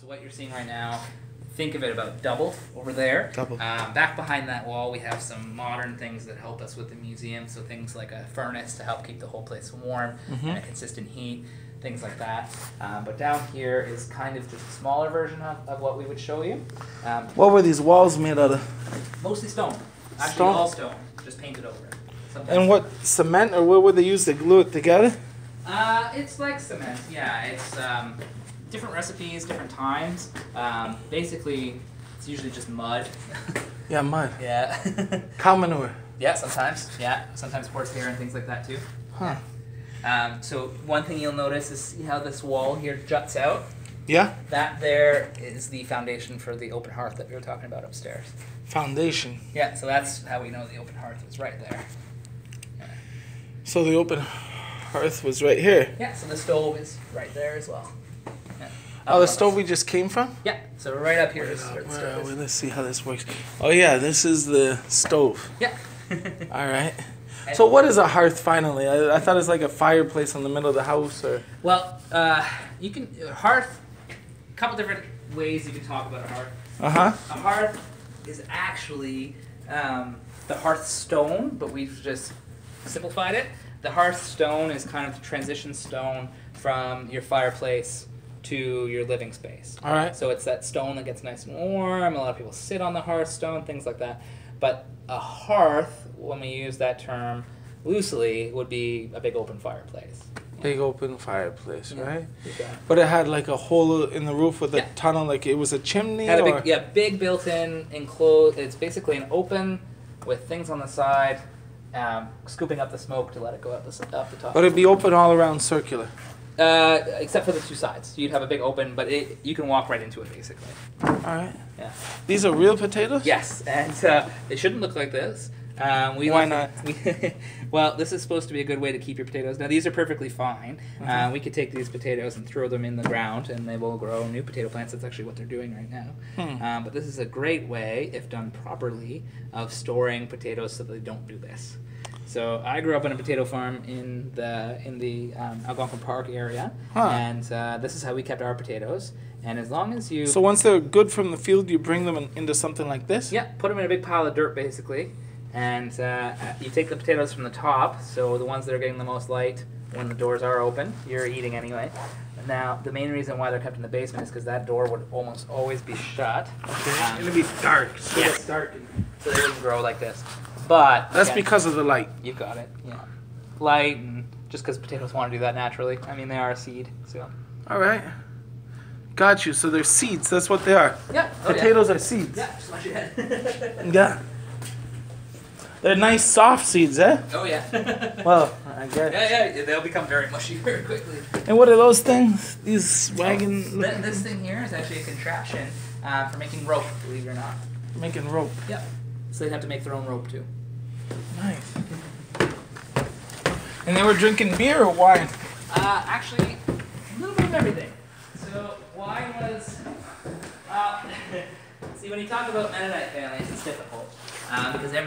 so what you're seeing right now, think of it about double over there. Double. Um, back behind that wall, we have some modern things that help us with the museum. So things like a furnace to help keep the whole place warm Mhm. and a consistent heat, things like that. Um, but down here is kind of just a smaller version of, of what we would show you. Um, What were these walls made out of? mostly stone. Actually, Stone? all stone, just painted over. Sometimes- And what cement or what would they use to glue it together? Uh, it's like cement. Yeah, it's um, different recipes, different times. Um, basically, it's usually just mud. Yeah, mud. yeah. Cow manure. yeah, sometimes. Yeah, sometimes horse hair and things like that too. Huh. Um, so one thing you'll notice is see how this wall here juts out. Yeah. That there is the foundation for the open hearth that we were talking about upstairs. Foundation. Yeah, so that's how we know the open hearth is right there. So the open hearth was right here. Yeah, so the stove is right there as well. Oh, the stove we just came from? Yeah, so right up here Where, is where the where stove are we? is. Let's see how this works. Oh yeah, this is the stove. Yeah. All right. So what is a hearth finally? I, I thought it's like a fireplace in the middle of the house or. Well, uh, you can hearth. A couple different ways you can talk about a hearth. Uh huh. A hearth is actually um, the hearth stone, but we've just simplified it. The hearth stone is kind of the transition stone from your fireplace to your living space. All right. So it's that stone that gets nice and warm. A lot of people sit on the hearthstone, things like that. But a hearth, when we use that term loosely, would be a big open fireplace. Big open fireplace, Yeah. right? It. But it had like a hole in the roof with a Yeah. tunnel, like it was a chimney. Had a or? big, yeah, big built-in enclosed. It's basically an open with things on the side, um, scooping up the smoke to let it go up the up the top. But it'd be open all around, circular. Uh, except for the two sides, you'd have a big open, but it, you can walk right into it basically. All right. Yeah. These are real potatoes. Yes, and uh, they shouldn't look like this. Um, we Why like- We, well, this is supposed to be a good way to keep your potatoes. Now these are perfectly fine. Uh, we could take these potatoes and throw them in the ground, and they will grow new potato plants. That's actually what they're doing right now. Hmm. Um, but this is a great way, if done properly, of storing potatoes so that they don't do this. So I grew up on a potato farm in the in the um, Algonquin Park area, Huh. and uh, this is how we kept our potatoes. And as long as you So once they're good from the field, you bring them in, into something like this. yeah, put them in a big pile of dirt basically, and uh, you take the potatoes from the top. So the ones that are getting the most light when the doors are open, you're eating anyway. Now the main reason why they're kept in the basement is because that door would almost always be shut. Okay. Um, It'll be dark. So Yeah. it's dark. so they wouldn't grow like this. But That's again, because of the light. you got it. Yeah, light and just because potatoes want to do that naturally. I mean, they are a seed. So All right. Got you. So they're seeds. That's what they are. yeah, oh, yeah. Potatoes are seeds. Yeah, smash your head. Yeah. They're nice soft seeds, eh? oh yeah. Well, I guess. yeah, yeah, they'll become very mushy very quickly. And what are those things? These wagon Th- this thing here is actually a contraption uh, for making rope, believe it or not. making rope. Yep. So they'd have to make their own rope too. Nice. And they were drinking beer or wine? Uh, actually, a little bit of everything. So wine was. Uh, see, when you talk about Mennonite families, it's difficult uh, because every